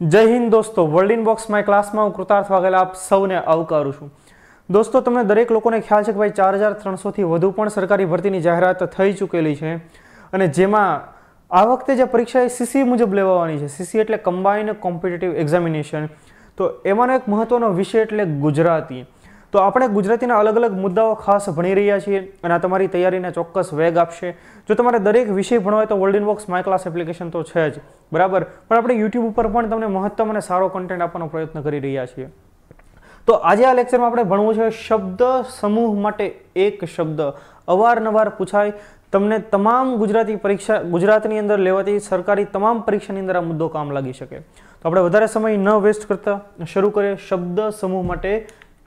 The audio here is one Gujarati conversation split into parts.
જય હિન્દ દોસ્તો વર્લ્ડ ઇન બોક્સ માય ક્લાસમાં હું કૃતાર્થ વાઘેલા આપ સૌને આવકારું છું. દોસ્તો, તમને દરેક લોકોને ખ્યાલ છે કે ભાઈ ચાર હજાર ત્રણસોથી વધુ પણ સરકારી ભરતીની જાહેરાત થઈ ચૂકેલી છે અને જેમાં આ વખતે જે પરીક્ષા એ સીસી મુજબ લેવાની છે. સીસી એટલે કમ્બાઇન્ડ કોમ્પિટેટિવ એક્ઝામિનેશન તો એમાંનો એક મહત્વનો વિષય એટલે ગુજરાતી. તો આપણે ગુજરાતીના અલગ અલગ મુદ્દાઓ ખાસ ભણી રહ્યા છીએ અને આ તમારી તૈયારીને ચોક્કસ વેગ આપશે. જો તમારે દરેક વિષય ભણવો હોય તો world in box my class application તો છે જ. બરાબર? પણ આપણે યુટ્યુબ ઉપર પણ તમને મહત્તમ અને સારો કન્ટેન્ટ આપવાનો પ્રયત્ન કરી રહ્યા છીએ. તો આજે આ લેક્ચરમાં આપણે ભણવું છે શબ્દ સમૂહ માટે એક શબ્દ. અવારનવાર પૂછાય, તમને તમામ ગુજરાતી પરીક્ષા, ગુજરાતની અંદર લેવાતી સરકારી તમામ પરીક્ષાની અંદર આ મુદ્દો કામ લાગી શકે? તો આપણે વધારે સમય ન વેસ્ટ કરતા શરૂ કરીએ શબ્દ સમૂહ માટે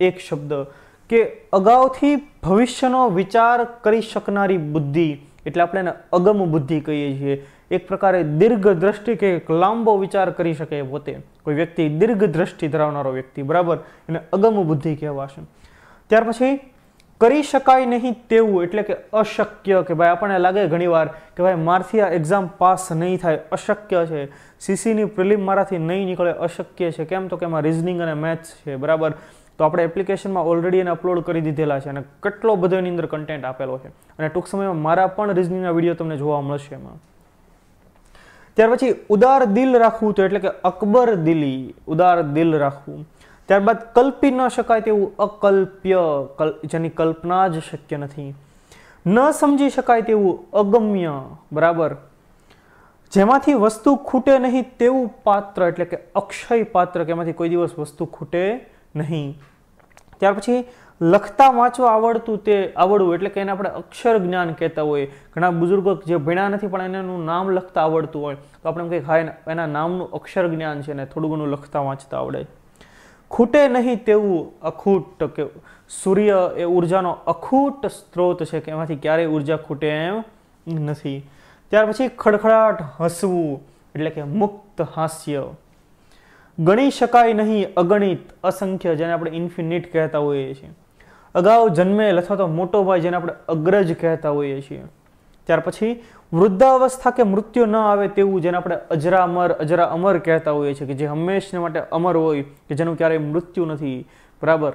એક શબ્દ કે અગાઉથી ભવિષ્યનો વિચાર કરી શકનારી બુદ્ધિ, એટલે આપણે એને અગમ બુદ્ધિ કહીએ છીએ. એક પ્રકારે દીર્ઘ દ્રષ્ટિ કે એક લાંબો વિચાર કરી શકે પોતે. કોઈ વ્યક્તિ દીર્ઘ દ્રષ્ટિ ધરાવનારો વ્યક્તિ, બરાબર? એને અગમ બુદ્ધિ કહેવાશે. ત્યાર પછી, કરી શકાય નહીં તેવું, એટલે કે અશક્ય, કે ભાઈ આપણને લાગે ઘણીવાર કે ભાઈ મારથી આ એક્ઝામ પાસ નહીં થાય, અશક્ય છે. સીસીની પ્રિલિમ મારાથી નહીં નીકળે, અશક્ય છે. કેમ? તો કે એમાં રિઝનિંગ અને મેથ્સ છે, બરાબર? તો આપણે એપ્લિકેશનમાં ઓલરેડી એને અપલોડ કરી દીધેલા છે અને કેટલો બધો એની અંદર કન્ટેન્ટ આપેલો છે. અને ટૂંક સમયમાં મારા પણ રીઝનિંગના વીડિયો તમને જોવા મળશે એમાં. ત્યાર પછી ઉદાર દિલ રાખવું તો એટલે કે અકબર દિલી, ઉદાર દિલ રાખવું. ત્યારબાદ કલ્પી ન શકાય તેવું અકલ્પ્ય જેની કલ્પના જ શક્ય નથી. ન સમજી શકાય તેવું અગમ્ય, બરાબર? જેમાંથી વસ્તુ ખૂટે નહીં તેવું પાત્ર એટલે કે અક્ષય પાત્ર કે એમાંથી કોઈ દિવસ વસ્તુ ખૂટે નહીં. ત્યાર પછી લખતા વાંચવા આવડતું તે આવડવું, એટલે કે એને આપણે અક્ષર જ્ઞાન કહેતા હોય ઘણા બુઝુર્ગો જે ભણ્યા નથી, પણ એનું નામ લખતા આવડતું હોય, તો આપણે કંઈક હા એના નામનું અક્ષર જ્ઞાન છે ને થોડું ઘણું લખતા વાંચતા આવડે. ખૂટે નહીં તેવું અખૂટ કે સૂર્ય એ ઉર્જાનો અખૂટ સ્ત્રોત છે કે એમાંથી ક્યારેય ઊર્જા ખૂટે એમ નથી. ત્યાર પછી ખડખડાટ હસવું, એટલે કે મુક્ત હાસ્ય. ગણી શકાય નહીં અગણિત અસંખ્ય જેને આપણે ઇન્ફિનિટ કહેતા હોઈએ છીએ. અગાઉ જન્મેલ અથવા તો મોટો ભાઈ જેને આપણે અગ્રજ કહેતા હોઈએ છીએ. ત્યાર પછી વૃદ્ધાવસ્થા કે મૃત્યુ ન આવે તેવું જેને આપણે અજરા અમર અજરા અમર કહેતા હોઈએ છીએ કે જે હંમેશને માટે અમર હોય કે જેનું ક્યારેય મૃત્યુ નથી. બરાબર?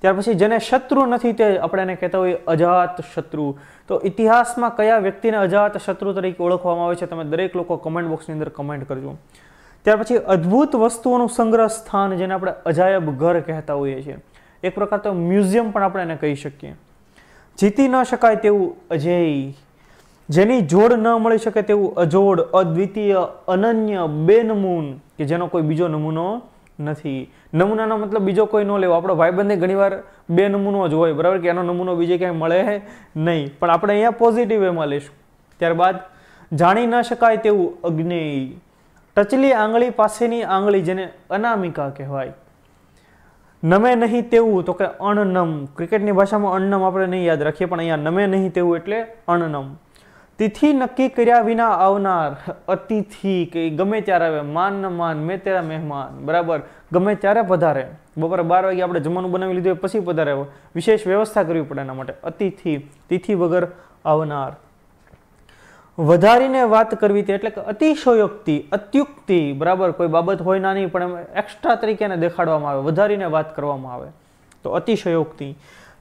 ત્યાર પછી જેને શત્રુ નથી તે આપણે એને કહેતા હોઈએ અજાત શત્રુ. તો ઇતિહાસમાં કયા વ્યક્તિને અજાત શત્રુ તરીકે ઓળખવામાં આવે છે? તમે દરેક લોકો કમેન્ટ બોક્સની અંદર કમેન્ટ કરજો. ત્યાર પછી અદ્ભુત વસ્તુઓનું સંગ્રહ સ્થાન જેને આપણે અજાયબ ઘર કહેતા હોઈએ છીએ. એક પ્રકાર તો મ્યુઝિયમ પણ આપણે એને કહી શકીએ. જીતી ન શકાય તેવું અજેય. જેની જોડ ન મળી શકે તેવું અજોડ, અદ્વિતીય, અનન્ય, બેનમૂન, કે જેનો કોઈ બીજો નમૂનો નથી. નમૂનાનો મતલબ બીજો કોઈ ન લેવો. આપણો ભાઈબંધને ઘણીવાર બે નમૂનો જ હોય, બરાબર? કે એનો નમૂનો બીજે ક્યાંય મળે નહીં. પણ આપણે અહીંયા પોઝિટિવ એમાં લઈશું. ત્યારબાદ જાણી ન શકાય તેવું અગ્નેય ટચલી આંગળી પાસેની આંગળી જેને અનામિકા કહેવાય. નમે નહીં તેવું તો કે અણનમ. ક્રિકેટની ભાષામાં અણનમ આપણે નહીં યાદ રાખીએ, પણ અહીંયા નમે નહીં તેવું એટલે અણનમ. તિથિ નક્કી કર્યા વિના આવનાર અતિથિ કે ગમે ત્યારે આવે, માન ન માન, મેં તેરા મહેમાન, બરાબર? ગમે ત્યારે પધારે. બપોરે બાર વાગે આપણે જમવાનું બનાવી લીધું પછી પધારે. વિશેષ વ્યવસ્થા કરવી પડે એના માટે. અતિથિ, તિથિ વગર આવનાર. વધારીને વાત કરવી તે એટલે કે અતિશયોક્તિ, અત્યુક્તિ, બરાબર? કોઈ બાબત હોય ના નહીં, પણ એક્સ્ટ્રા તરીકે એને દેખાડવામાં આવે, વધારીને વાત કરવામાં આવે. તો અતિશયોક્તિ.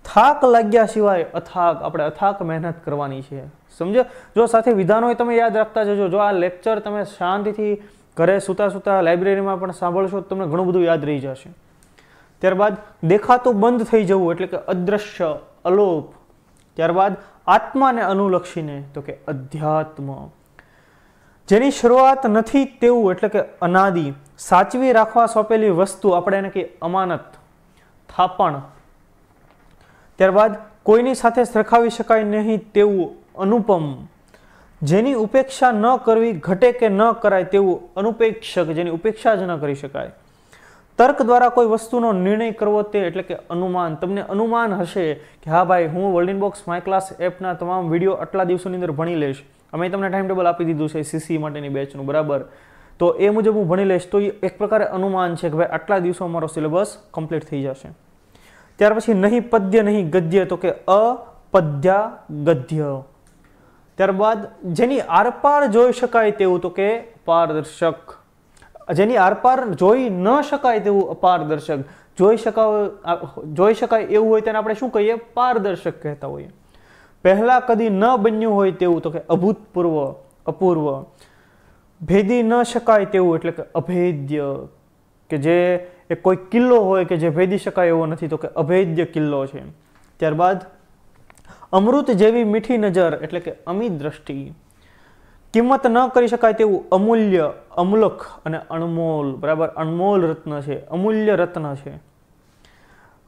થાક લાગ્યા સિવાય અથાક આપણે અથાક મહેનત કરવાની છે. સમજો? જો સાથે વિધાન હોય, તમે યાદ રાખતા જજો. જો આ લેક્ચર તમે શાંતિથી ઘરે સૂતા સૂતા લાઇબ્રેરીમાં પણ સાંભળશો, તો તમને ઘણું બધું યાદ રહી જશે. ત્યારબાદ દેખાતું બંધ થઈ જવું, એટલે કે અદ્રશ્ય, અલોપ. ત્યારબાદ આત્માને અનુલક્ષીને તો કે અધ્યાત્મ. જેની શરૂઆત નથી તેવું એટલે કે અનાદિ. સાચવી રાખવા સોંપેલી વસ્તુ આપણે એને કહીએ અમાનત, થાપણ. ત્યારબાદ કોઈની સાથે સરખાવી શકાય નહીં તેવું અનુપમ. જેની ઉપેક્ષા ન કરવી ઘટે કે ન કરાય તેવું અનુપેક્ષક, જેની ઉપેક્ષા જ ન કરી શકાય. તર્ક દ્વારા કોઈ વસ્તુનો નિર્ણય કરવો તે એટલે કે અનુમાન. તમને અનુમાન હશે કે હા ભાઈ, હું વર્લ્ડ બોક્સ માય ક્લાસ એપના તમામ વીડિયો આટલા દિવસોની અંદર ભણી લઈશ. અમે તમને ટાઈમ ટેબલ આપી દીધું છે સીસી માટેની બેચનું બરાબર? તો એ મુજબ હું ભણી લઈશ. તો એ એક પ્રકારે અનુમાન છે કે ભાઈ, આટલા દિવસો અમારો સિલેબસ કમ્પ્લીટ થઈ જશે. ત્યાર પછી નહીં પદ્ય, નહીં ગદ્ય, તો કે અપદ્યા ગદ્ય ત્યારબાદ જેની આરપાર જોઈ શકાય તેવું તો કે પારદર્શક. જેની આરપાર જોઈ ન શકાય તેવું અપારદર્શક. જોઈ શકાય જોઈ શકાય એવું હોય તેને આપણે શું કહીએ? પારદર્શક કહેતા હોઈએ. પહેલાં કદી ન બન્યું હોય તેવું, તો કે અભૂતપૂર્વ, અપૂર્વ. ભેદી ન શકાય તેવું એટલે કે અભેદ્ય. કે જે એ કોઈ કિલ્લો હોય કે જે ભેદી શકાય એવો નથી, તો કે અભેદ્ય કિલ્લો છે. ત્યારબાદ, અમૃત જેવી મીઠી નજર એટલે કે અમી દ્રષ્ટિ કિંમત ન કરી શકાય તેવું અમૂલ્ય અમૂલક અને અણમોલ, બરાબર? અણમોલ રત્ન છે, અમૂલ્ય રત્ન છે.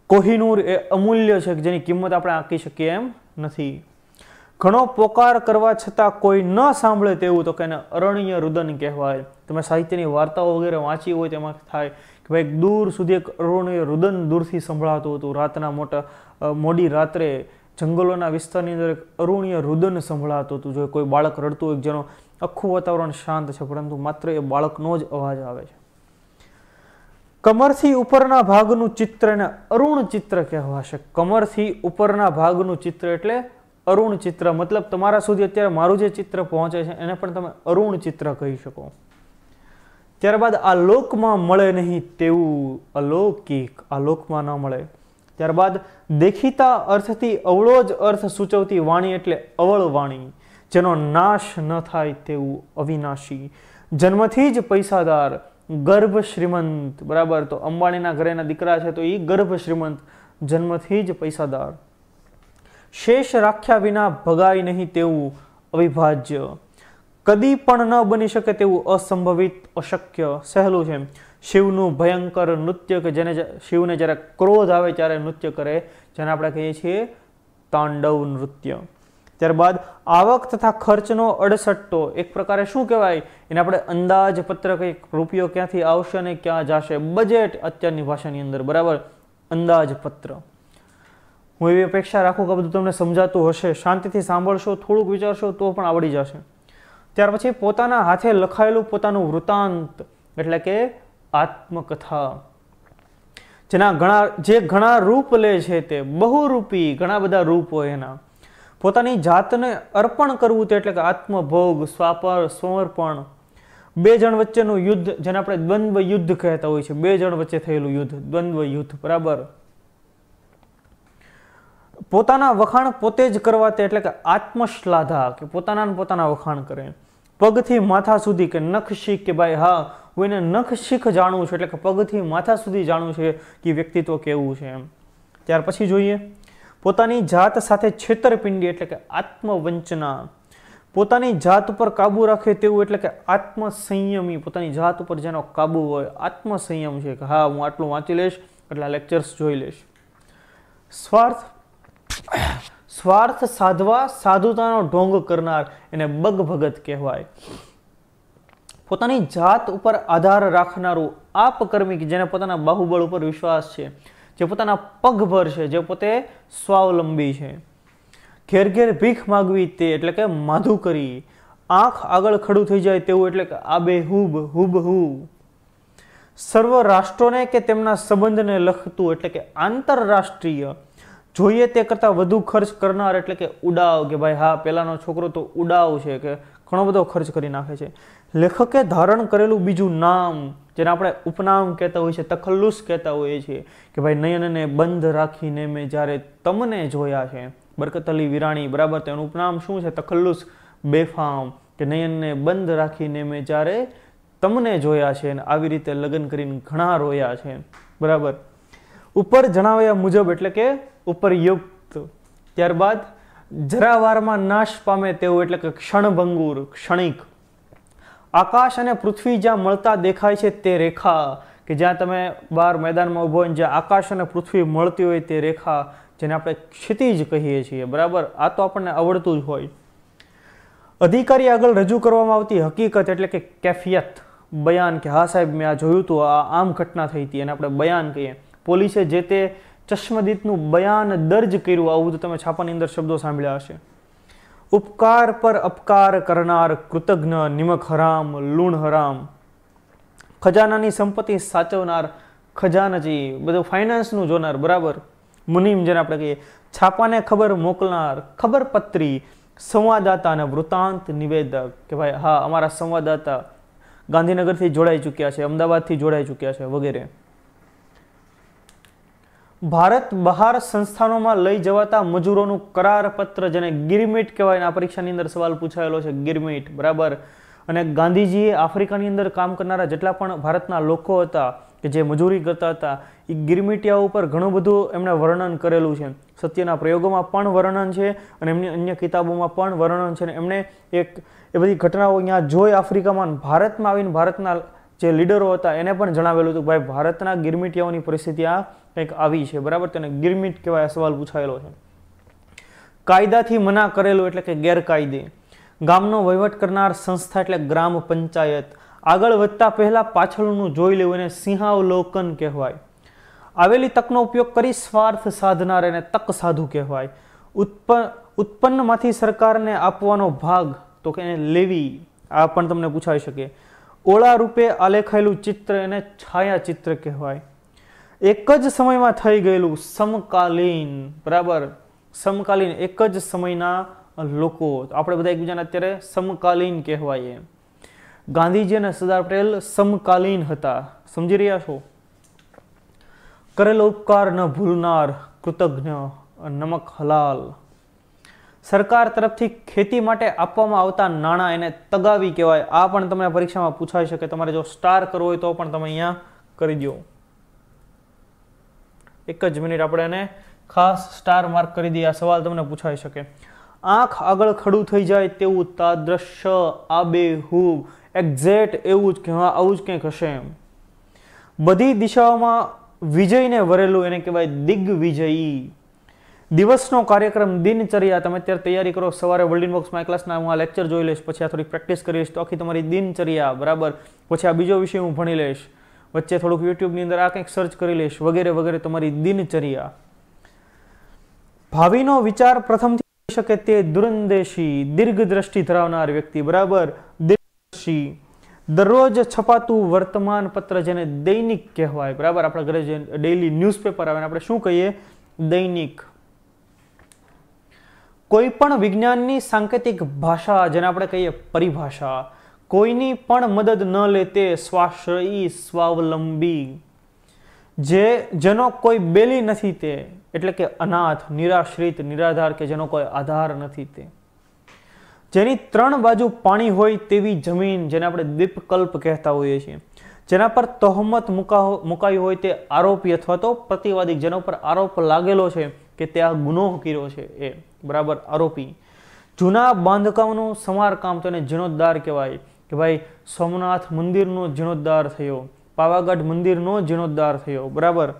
કોહિનૂર એ અમૂલ્ય છે જેની કિંમત આપણે આંકી શકીએ એમ નથી. ઘણો પોકાર કરવા છતાં કોઈ ન સાંભળે તેવું તો કે અરણ્ય રુદન કહેવાય. તમે સાહિત્યની વાર્તાઓ વગેરે વાંચી હોય તેમાં થાય કે ભાઈ દૂર સુધી એક અરણ્ય રુદન દૂરથી સંભળાતું હતું. રાતના મોટા મોડી રાત્રે જંગલોના વિસ્તારની અંદર એક અરુણ્ય રુદન સંભળાતું હતું. જો કોઈ બાળક રડતું હોય જેનો આખું વાતાવરણ શાંત છે, પરંતુ માત્ર એ બાળકનો જ અવાજ આવે છે. કમરથી ઉપરના ભાગનું ચિત્ર એને અરુણ ચિત્ર કહેવાશે. કમરથી ઉપરના ભાગનું ચિત્ર એટલે અરુણ ચિત્ર. મતલબ તમારા સુધી અત્યારે મારું જે ચિત્ર પહોંચે છે, એને પણ તમે અરુણ ચિત્ર કહી શકો. ત્યારબાદ આ લોકમાં મળે નહીં તેવું અલૌકિક, આ લોકમાં ન મળે. ત્યારબાદ દેખીતા અર્થથી અવળો જ અર્થ સૂચવતી વાણી એટલે અવળ વાણી, જેનો નાશ ન થાય તેવું અવિનાશી. જન્મથી જ પૈસાદાર, ગર્ભ શ્રીમંત, બરાબર? તો અંબાણીના ઘરેના દીકરા છે, તો એ ગર્ભ શ્રીમંત, જન્મથી જ પૈસાદાર. શેષ રાખ્યા વિના ભગાય નહીં તેવું અવિભાજ્ય. કદી પણ ન બની શકે તેવું અસંભવિત, અશક્ય, સહેલું છે શિવનું ભયંકર નૃત્ય કે જેને શિવને જ્યારે ક્રોધ આવે ત્યારે નૃત્ય કરે, જેને આપણે કહીએ છીએ તાંડવ નૃત્ય. ત્યારબાદ આવક તથા ખર્ચનો અડસટ્ટો, એક પ્રકારે શું કહેવાય? એને આપણે અંદાજપત્ર કંઈક રૂપિયો ક્યાંથી આવશે અને ક્યાં જશે? બજેટ અત્યારની ભાષાની અંદર, બરાબર? અંદાજપત્ર હું એવી અપેક્ષા રાખું કે બધું તમને સમજાતું હશે. શાંતિથી સાંભળશો, થોડુંક વિચારશો તો પણ આવડી જશે. ત્યાર પછી પોતાના હાથે લખાયેલું પોતાનું વૃત્તાંત, એટલે કે આત્મકથા. જેના ઘણા, જે ઘણા રૂપ લે છે તે, બહુરૂપી, ઘણા બધા રૂપ હોય એના. પોતાની જાતને અર્પણ કરવું તે એટલે કે આત્મભોગ, સ્વાપર, સમર્પણ. બે જણ વચ્ચેનું યુદ્ધ, જેને આપણે દ્વંદ્વ યુદ્ધ કહેતા હોય છે. બે જણ વચ્ચે થયેલું યુદ્ધ દ્વંદ્વ યુદ્ધ બરાબર? પોતાના વખાણ પોતે જ કરવા તે એટલે કે આત્મશ્લાધા, કે પોતાના પોતાના વખાણ કરે. પગથી માથા સુધી કે નખ શીખ કે ભાઈ હા હું એને નખ શીખ જાણું છું, એટલે કે પગથી માથા સુધી જાણવું છે કે વ્યક્તિત્વ કેવું છે એમ. ત્યાર પછી જોઈએ. પોતાની જાત સાથે છેતરપિંડી એટલે કે આત્મવંચના. પોતાની જાત ઉપર કાબુ રાખે તેવું એટલે કે આત્મસંયમી. પોતાની જાત ઉપર જેનો કાબુ હોય, આત્મસંયમ છે કે હા, હું આટલું વાંચી લઈશ એટલા લેક્ચર્સ જોઈ લઈશ. સ્વાર્થ સ્વાર્થ સાધવા સાધુતાનો ઢોંગ કરનાર એને બગભગત કહેવાય. પોતાની જાત ઉપર આધાર રાખનારું આપકર્મી જેને પોતાના બાહુબળ ઉપર વિશ્વાસ છે, જે પોતાના પગભર છે, જે પોતે સ્વાવલંબી છે. ઘેર ઘેર ભીખ માગવી તે એટલે કે માધુ કરી. આંખ આગળ ખડું થઈ જાય તેવું એટલે કે આબે હુબ હુબ હુ. સર્વ રાષ્ટ્રોને કે તેમના સંબંધને લખતું એટલે કે આંતરરાષ્ટ્રીય. જોઈએ તે કરતાં વધુ ખર્ચ કરનાર એટલે કે ઉડાવ કે ભાઈ હા પહેલાંનો છોકરો તો ઉડાવ છે કે ઘણો બધો ખર્ચ કરી નાખે છે. લેખકે ધારણ કરેલું બીજું નામ, જેને આપણે ઉપનામ કહેતા હોઈએ છીએ, તખલ્લુસ કહેતા હોઈએ છીએ, કે ભાઈ નયનને બંધ રાખીને મેં જ્યારે તમને જોયા છે, બરકત અલી વિરાણી, બરાબર, તેનું ઉપનામ શું છે? તખલ્લુસ બેફામ, કે નયનને બંધ રાખીને મેં જ્યારે તમને જોયા છે અને આવી રીતે લગ્ન કરીને ઘણા રોયા છે, બરાબર. ઉપર જણાવ્યા મુજબ એટલે કે ઉપરયુક્ત. ત્યારબાદ જરાવારમાં નાશ પામે તેવું એટલે કે ક્ષણભંગુર, ક્ષણિક. આકાશ અને પૃથ્વી જ્યાં મળતા દેખાય છે તે રેખા, કે જ્યાં તમે બહાર મેદાનમાં ઊભો હોય જ્યાં આકાશ અને પૃથ્વી મળતી હોય તે રેખા, જેને આપણે ક્ષિતિજ કહીએ છીએ. બરાબર? આ તો આપણને આવડતું જ હોય. અધિકારી આગળ રજૂ કરવામાં આવતી હકીકત એટલે કે કેફિયત. બયાન કે હા સાહેબ, મેં આ જોયું હતું આ આમ ઘટના થઈ હતી અને આપણે બયાન કહીએ. પોલીસે જે તે ચશ્મદીતનું બયાન દર્જ કર્યું, આવું તો તમે છાપાની અંદર શબ્દો સાંભળ્યા હશે. ઉપકાર પર અપકાર કરનાર કૃતજ્ઞ નિમક હરામ, લૂણ હરામ. ખજાનાની સંપત્તિ સાચવનાર ખજાનજી બધું ફાઇનાન્સનું જોનાર, બરાબર? મુનિમ જેને આપણે કહીએ, છાપાને ખબર મોકલનાર, ખબર પત્રી, સંવાદદાતા અને વૃત્તાંત નિવેદક. કે ભાઈ, હા, અમારા સંવાદદાતા ગાંધીનગરથી જોડાઈ ચૂક્યા છે, અમદાવાદથી જોડાઈ ચૂક્યા છે વગેરે. ભારત બહાર સંસ્થાનોમાં લઈ જવાતા મજૂરોનું કરાર પત્ર જેને ગિરમીટ કહેવાય આ પરીક્ષાની અંદર સવાલ પૂછાયેલો છે, ગિરમીટ, બરાબર? અને ગાંધીજીએ આફ્રિકાની અંદર કામ કરનારા જેટલા પણ ભારતના લોકો હતા કે જે મજૂરી કરતા હતા, એ ગિરમિટિયા ઉપર ઘણું બધું એમણે વર્ણન કરેલું છે. સત્યના પ્રયોગોમાં પણ વર્ણન છે અને એમની અન્ય કિતાબોમાં પણ વર્ણન છે અને એમણે એક એ બધી ઘટનાઓ અહીંયા જોઈ આફ્રિકામાં ભારતમાં આવીને ભારતના જે લીડરો હતા, એને પણ જણાવેલું હતું ભાઈ, ભારતના ગિરમિટિયાઓની પરિસ્થિતિ આ કંઈક આવી છે, બરાબર? તેને ગિરમિટ કહેવાય સવાલ પૂછાયેલો છે. કાયદાથી મના કરેલું એટલે કે ગેરકાયદે. ગામનો વહીવટ કરનાર સંસ્થા એટલે ગ્રામ પંચાયત. આગળ વધતા પહેલાં પાછળનું જોઈ લેવું એને સિંહાવલોકન કહેવાય. આવેલી તકનો ઉપયોગ કરી સ્વાર્થ સાધનાર એને તક સાધુ કહેવાય. ઉત્પન્ન ઉત્પન્નમાંથી સરકારને આપવાનો ભાગ તો કે એને લેવી, આ પણ તમને પૂછાઈ શકે. ઓળા રૂપે આલેખાયેલું ચિત્ર એને છાયા ચિત્ર કહેવાય. એક જ સમયમાં થઈ ગયેલું સમકાલીન, બરાબર? સમકાલીન એક જ સમયના લોકો. આપણે બધા એકબીજાને અત્યારે સમકાલીન કહેવાય ગાંધીજી અને સરદાર પટેલ સમકાલીન હતા. સમજી રહ્યા છો? કરેલો ઉપકાર ન ભૂલનાર કૃતજ્ઞ નમક હલાલ. સરકાર તરફથી ખેતી માટે આપવામાં આવતા નાણાં એને તગાવી કહેવાય. આ પણ તમને પરીક્ષામાં પૂછાઈ શકે. તમારે જો સ્ટાર કરવો હોય તો પણ તમે અહીંયા કરી દો. એક જ મિનિટ આપણે એને ખાસ સ્ટાર માર્ક કરી દઈએ. આ સવાલ તમને પૂછાઈ શકે. આંખ આગળ ખડું થઈ જાય તેવું તાદ્રશ્ય આબેહૂબ એક્ઝેક્ટ એવું જ કહેવા આવું જ કંઈક હશે એમ. બધી દિશાઓમાં વિજયને વરેલું એને કહેવાય દિગ્વિજયી. દિવસનો કાર્યક્રમ, દિનચર્યા તમે અત્યારે તૈયારી કરો સવારે વર્લ્ડ બોક્સમાં ક્લાસના હું આ લેક્ચર જોઈ લઈશ, પછી આ થોડી પ્રેક્ટિસ કરીશ તો આખી તમારી દિનચર્યા, બરાબર? પછી આ બીજો વિષય હું ભણી લઈશ, વચ્ચે થોડુંક યુટ્યુબની અંદર આ કંઈક સર્ચ કરી લઈશ, વગેરે વગેરે તમારી દિનચર્યા. ભાવિનો વિચાર પ્રથમથી શકે તે દુરંદેશી દીર્ઘ દ્રષ્ટિ ધરાવનાર વ્યક્તિ, બરાબર? દીર્ઘદર્શી દરરોજ છપાતું વર્તમાન પત્ર જેને દૈનિક કહેવાય, બરાબર? આપણા ઘરે જે ડેઇલી ન્યૂઝપેપર આવે આપણે શું કહીએ? દૈનિક. કોઈ પણ વિજ્ઞાનની સાંકેતિક ભાષા, જેને આપણે કહીએ પરિભાષા, કોઈની પણ મદદ ન લે તે સ્વાશ્રયી, સ્વાવલંબી. જે, જેનો કોઈ બેલી નથી તે, એટલે કે અનાથ, નિરાશ્રિત, નિરાધાર કે જેનો કોઈ આધાર નથી તે. જેની ત્રણ બાજુ પાણી હોય તેવી જમીન, જેને આપણે દીપકલ્પ કહેતા હોઈએ છીએ. જેના પર તહોમત મુકા, મુકાઈ હોય તે આરોપી અથવા તો પ્રતિવાદી, જેના પર આરોપ લાગેલો છે કે તે આ ગુનો કર્યો છે એ. બરાબર, આરોપી. જૂના બાંધકામનું સમારકામ તો એને જીર્ણોદ્ધાર કહેવાય કે ભાઈ સોમનાથ મંદિરનો જીર્ણોદ્ધાર થયો, પાવાગઢ મંદિરનો જીર્ણોદ્ધાર થયો, બરાબર.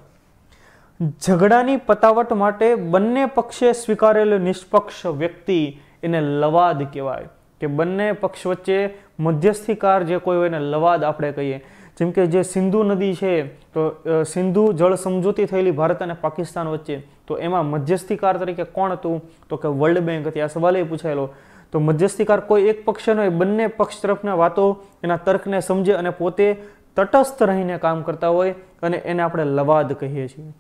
ઝઘડાની પતાવટ માટે બંને પક્ષે સ્વીકારેલો નિષ્પક્ષ વ્યક્તિ એને લવાદ કહેવાય. કે બંને પક્ષ વચ્ચે મધ્યસ્થીકાર જે કોઈ હોય એને લવાદ આપણે કહીએ. જેમ કે જે સિંધુ નદી છે, તો સિંધુ જળ સમજૂતી થયેલી ભારત અને પાકિસ્તાન વચ્ચે, તો એમાં મધ્યસ્થીકાર તરીકે કોણ હતું? તો કે વર્લ્ડ બેંક હતી. આ સવાલ એ પૂછાયેલો. તો મધ્યસ્થીકાર કોઈ એક પક્ષનો એ બંને પક્ષ તરફના વાતો એના તર્કને સમજે અને પોતે તટસ્થ રહીને કામ કરતા હોય અને એને આપણે લવાદ કહીએ છીએ.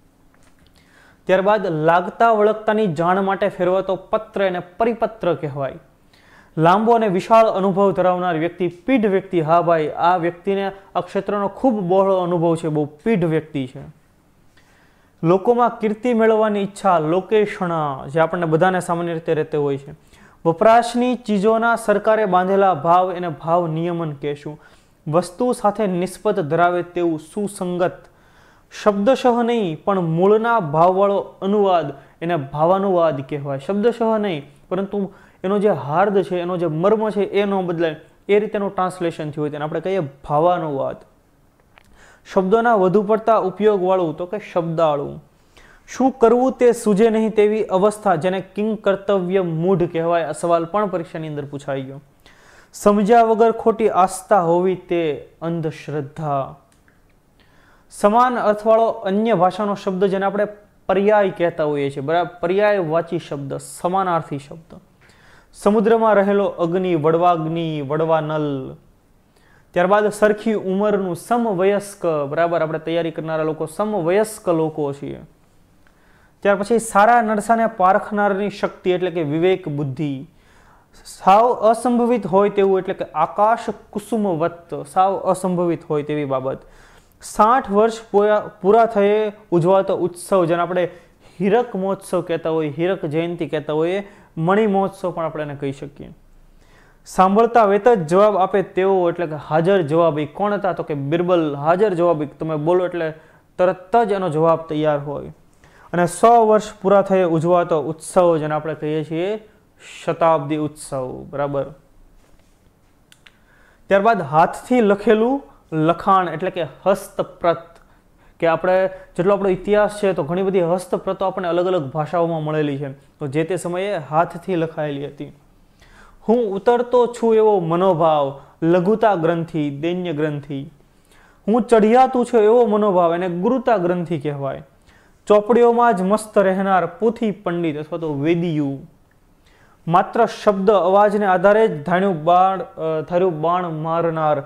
ત્યારબાદ લાગતા વળગતાની જાણ માટે ફેરવાતો પત્ર એને પરિપત્ર કહેવાય. લાંબો અને વિશાળ અનુભવ ધરાવનાર વ્યક્તિ, પીઢ વ્યક્તિ. હા ભાઈ, આ વ્યક્તિને આ ક્ષેત્રનો ખૂબ બહોળો અનુભવ છે, બહુ પીઢ વ્યક્તિ છે. લોકોમાં કીર્તિ મેળવવાની ઈચ્છા લોકેશણા, જે આપણને બધાને સામાન્ય રીતે રહેતે હોય છે. વપરાશની ચીજોના સરકારે બાંધેલા ભાવ એને ભાવ નિયમન કહેશું. વસ્તુ સાથે નિસ્બત ધરાવે તેવું સુસંગત. શબ્દશઃ નહીં, પણ મૂળના ભાવવાળો અનુવાદ એને ભાવાનુવાદ કહેવાય. શબ્દશઃ નહીં, પરંતુ એનો જે હાર્દ છે, એનો જે મર્મ છે, એ ન બદલાય. એ રીતેનું ટ્રાન્સલેશન થયું તેને. આપણે કહીએ ભાવાનુવાદ. શબ્દોના વધુ પડતા ઉપયોગવાળું તો કે શબ્દાળું. શું કરવું તે સૂજે નહીં તેવી અવસ્થા જેને કિંગ કર્તવ્ય મૂઢ કહેવાય, આ સવાલ પણ પરીક્ષાની અંદર પૂછાઈ ગયો. સમજ્યા વગર ખોટી આસ્થા હોવી તે અંધશ્રદ્ધા. સમાન અર્થવાળો અન્ય ભાષાનો શબ્દ જેને આપણે પર્યાય કહેતા હોઈએ છીએ. બરાબર? પર્યાય વાચી શબ્દ, સમાનાર્થી શબ્દ. સમુદ્રમાં રહેલો અગ્નિ, વડવાગ્નિ વડવા નલ ત્યારબાદ સરખી ઉંમરનું સમવયસ્ક, બરાબર, આપણે તૈયારી કરનારા લોકો સમવયસ્ક લોકો છીએ. ત્યાર પછી સારા નરસાને પારખનારની શક્તિ એટલે કે વિવેક બુદ્ધિ. સાવ અસંભવિત હોય તેવું એટલે કે આકાશ કુસુમવત્ત, સાવ અસંભવિત હોય તેવી બાબત. સાઠ વર્ષ પૂરા થયે ઉજવાતો ઉત્સવ, જેને આપણે હીરક મહોત્સવ કહેતા હોય હીરક જયંતિ કહેતા હોઈએ મણિ મહોત્સવ પણ આપણે એને કહી શકીએ. સાંભળતા વેત જ જવાબ આપે તેવો એટલે કે હાજર જવાબી કોણ હતા તો કે બિરબલ હાજર જવાબી તમે બોલો એટલે તરત જ એનો જવાબ તૈયાર હોય. અને સો વર્ષ પૂરા થયે ઉજવાતો ઉત્સવ જેને આપણે કહીએ છીએ શતાબ્દી ઉત્સવ, બરાબર? ત્યારબાદ હાથથી લખેલું લખાણ એટલે કે હસ્તપ્રત. કે આપણે જેટલો આપણો ઇતિહાસ છે તો ઘણી બધી હસ્તપ્રતો આપણને અલગ અલગ ભાષાઓમાં મળેલી છે. તો જે તે સમયે હાથથી લખાયેલી હતી. હું ઉતરતો છું એવો મનોભાવ, લઘુતા ગ્રંથિ, દૈન્ય ગ્રંથિ. હું ચઢિયાતું છું એવો મનોભાવ, એને ગુરુતા ગ્રંથિ કહેવાય. ચોપડીઓમાં જ મસ્ત રહેનાર પુથી પંડિત અથવા તો વેદિયુ. માત્ર શબ્દ અવાજને આધારે જ ધાણ્યું બાણ ધાર્યું બાણ મારનાર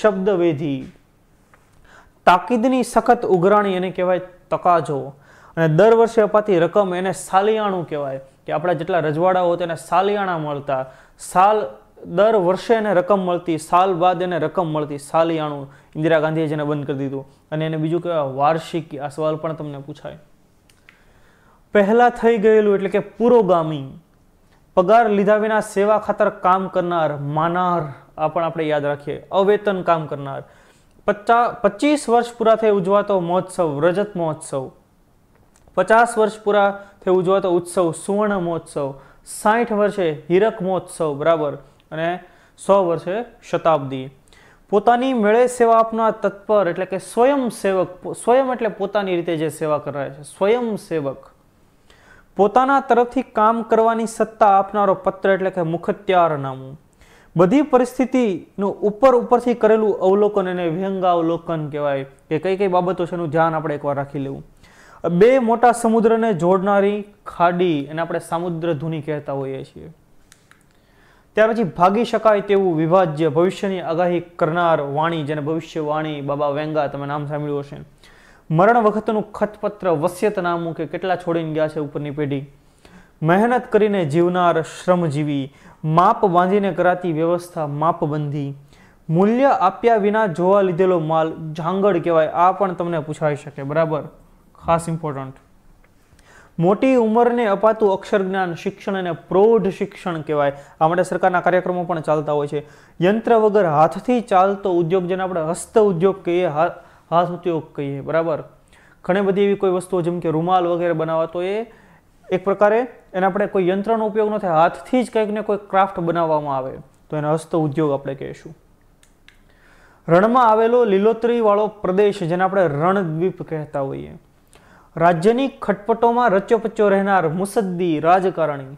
શબ્દવેધી તાકીદની સખત ઉઘરાણી એને કહેવાય તકાજો. અને દર વર્ષે અપાતી રકમ એને સાલિયાણું કહેવાય. કે આપણા જેટલા રજવાડાઓ તેને સાલિયાણા મળતા. સાલ દર વર્ષે એને રકમ મળતી, સાલ બાદ એને રકમ મળતી, સાલિયાણું. ઇન્દિરા ગાંધીએ જેને બંધ કરી દીધું. અને એને બીજું કહેવાય વાર્ષિક, આ સવાલ પણ તમને પૂછાય. પહેલાં થઈ ગયેલું એટલે કે પુરોગામી. પગાર લીધા વિના સેવા ખાતર કામ કરનાર, માનાર, આ પણ આપણે યાદ રાખીએ. અવેતન કામ કરનાર. પચાસ પચીસ વર્ષ પૂરા થઈ ઉજવાતો મહોત્સવ, રજત મહોત્સવ. પચાસ વર્ષ પૂરા થઈ ઉજવાતો ઉત્સવ, સુવર્ણ મહોત્સવ. સાઠ વર્ષે હીરક મહોત્સવ, બરાબર. અને સો વર્ષે શતાબ્દી. પોતાની મેળે સેવા આપનાર તત્પર એટલે કે સ્વયં સેવક સ્વયં એટલે પોતાની રીતે જે સેવા કરાય છે, સ્વયં સેવક. પોતાના તરફથી કામ કરવાની સત્તા આપનારો પત્ર એટલે કે મુખત્યાર નામું બધી પરિસ્થિતિનું ઉપર ઉપરથી કરેલું અવલોકન એને વ્યંગાવલોકન કહેવાય કે કઈ કઈ બાબતો છે એનું ધ્યાન આપણે એકવાર રાખી લેવું. બે મોટા સમુદ્રને જોડનારી ખાડી એને આપણે સામુદ્ર ધૂની કહેતા હોઈએ છીએ. ત્યાર પછી ભાગી શકાય તેવું વિભાજ્ય ભવિષ્યની આગાહી કરનાર વાણી જેને ભવિષ્યવાણી બાબા વેંગા તમે નામ સાંભળ્યું હશે. મરણ વખતનું ખતપત્ર વસ્યત નામું કે કેટલા છોડીને ગયા છે ઉપરની પેઢી? મહેનત કરીને જીવનાર શ્રમજીવી, માપ બાંધીને કરાતી વ્યવસ્થા માપબંધી. મૂલ્ય આપ્યા વિના જોવા લીધેલો માલ જાંગડ કહેવાય, આ પણ તમને પૂછાઈ શકે. બરાબર? ખાસ ઇમ્પોર્ટન્ટ મોટી ઉંમરને અપાતું અક્ષર જ્ઞાન શિક્ષણ અને પ્રૌઢ શિક્ષણ કહેવાય. આ માટે સરકારના કાર્યક્રમો પણ ચાલતા હોય છે. યંત્ર વગર હાથથી ચાલતો ઉદ્યોગ, જેને આપણે હસ્ત ઉદ્યોગ કહીએ હાથ ઉદ્યોગ કહીએ. બરાબર? ઘણી બધી એવી કોઈ વસ્તુઓ, જેમ કે રૂમાલ વગેરે બનાવતો એ એક પ્રકારે એને આપણે કોઈ યંત્રનો ઉપયોગ ન થાય, હાથથી જ કંઈક ને કોઈ ક્રાફ્ટ બનાવવામાં આવે, તો એને હસ્ત ઉદ્યોગ આપણે કહીશું. રણમાં આવેલો લીલોતરીવાળો પ્રદેશ જેને આપણે રણદ્વીપ કહેતા હોઈએ. રાજ્યની ખટપટોમાં રચ્યોપચ્યો રહેનાર મુસદ્દી રાજકારણી.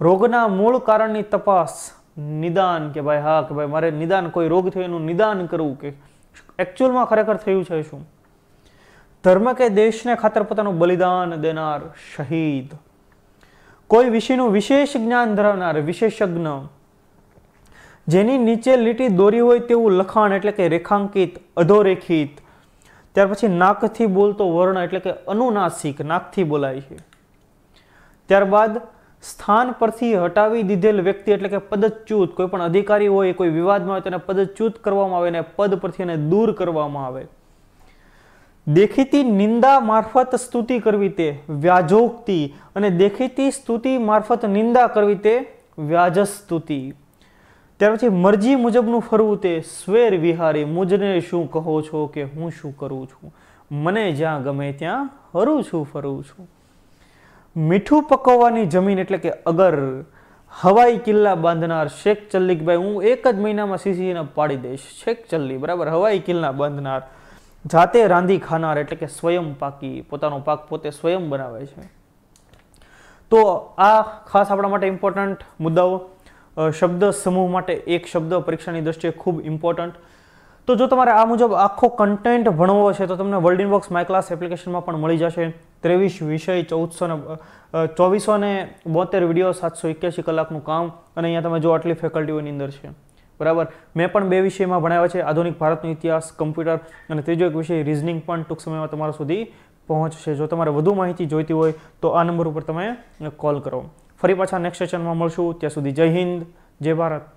રોગના મૂળ કારણની તપાસ, નિદાન કે ભાઈ હા કે ભાઈ મારે નિદાન, કોઈ રોગ થયો એનું નિદાન કરવું કે એકચ્યુઅલમાં ખરેખર થયું છે શું? ધર્મ કે દેશને ખાતર પોતાનું બલિદાન દેનાર શહીદ. કોઈ વિષયનું વિશેષ જ્ઞાન ધરાવનાર વિશેષજ્ઞ. જેની નીચે લીટી દોરી હોય તેવું લખાણ એટલે કે રેખાંકિત, અધોરેખિત. ત્યાર પછી નાકથી બોલતો વર્ણ એટલે કે અનુનાસિક, નાકથી બોલાય છે. ત્યારબાદ સ્થાન પરથી હટાવી દીધેલ વ્યક્તિ એટલે કે પદચ્યુત, કોઈ પણ અધિકારી હોય, કોઈ વિવાદમાં હોય તેને પદચ્યુત કરવામાં આવે અને પદ પરથી એને દૂર કરવામાં આવે. દેખીતી નિંદા મારફત સ્તુતિ કરવી તે વ્યાજોક્તિ અને દેખીતી સ્તુતિ મારફત નિંદા કરવી તે વ્યાજ સ્તુતિ ત્યાર પછી મરજી મુજબનું ફરવું તે સ્વેર વિહારી, મુજને શું કહો છો કે હું શું કરું છું? મને જ્યાં ગમે ત્યાં હરું છું, ફરું છું. મીઠું પકવવાની જમીન એટલે કે અગર, હવાઈ કિલ્લા બાંધનાર શેખ ચલ્લીકભાઈ, હું એક જ મહિનામાં સીસીને પાડી દઈશ. શેખ ચલ્લી, બરાબર? હવાઈ કિલ્લા બાંધનાર જાતે રાંધી ખાનાર એટલે કે સ્વયં પાકી, પોતાનો પાક પોતે સ્વયં બનાવે છે. તો આ ખાસ આપણા માટે ઇમ્પોર્ટન્ટ મુદ્દાઓ. શબ્દ સમૂહ માટે એક શબ્દ પરીક્ષાની દ્રષ્ટિએ ખૂબ ઇમ્પોર્ટન્ટ તો જો તમારે આ મુજબ આખો કન્ટેન્ટ ભણવો છે, તો તમને વર્લ્ડ ઇનબોક્સ માય ક્લાસ એપ્લિકેશનમાં પણ મળી જશે. ત્રેવીસ વિષય, ચૌદસો ને ચોવીસો ને બોતેર વીડિયો, સાતસો એક્યાસી કલાકનું કામ. અને અહીંયા તમે જો આટલી ફેકલ્ટીઓની અંદર છે. બરાબર? મેં પણ બે વિષયમાં ભણાવ્યા છે. આધુનિક ભારતનો ઇતિહાસ, કમ્પ્યુટર અને ત્રીજો એક વિષય રિઝનિંગ પણ ટૂંક સમયમાં તમારા સુધી પહોંચશે. જો તમારે વધુ માહિતી જોઈતી હોય, તો આ નંબર ઉપર તમે કોલ કરો. ફરી પાછા નેક્સ્ટ સેશનમાં મળશું. ત્યાં સુધી જય હિન્દ, જય ભારત.